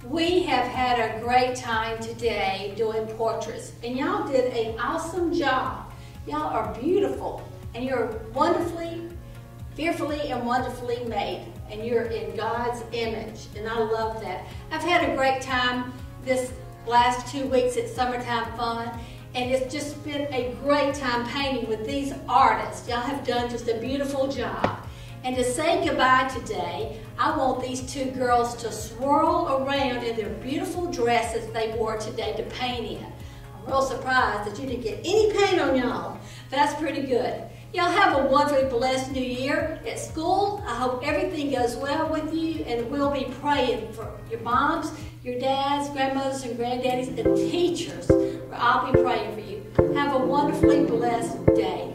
A: We have had a great time today doing portraits, and y'all did an awesome job. Y'all are beautiful, and you're wonderfully, fearfully, and wonderfully made, and you're in God's image, and I love that. I've had a great time this last two weeks at Summertime Fun, and it's just been a great time painting with these artists. Y'all have done just a beautiful job. And to say goodbye today, I want these two girls to swirl around in their beautiful dresses they wore today to paint in. I'm real surprised that you didn't get any paint on y'all. That's pretty good. Y'all have a wonderfully blessed new year at school. I hope everything goes well with you and we'll be praying for your moms, your dads, grandmothers and granddaddies, and teachers. I'll be praying for you. Have a wonderfully blessed day